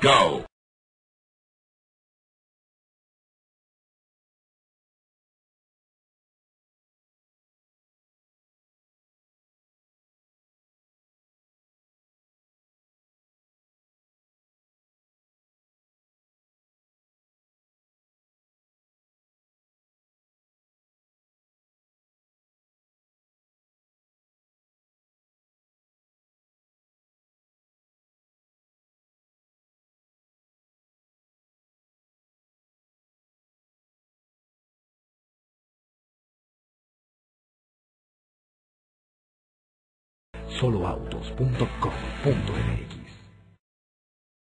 Go. soloautos.com.mx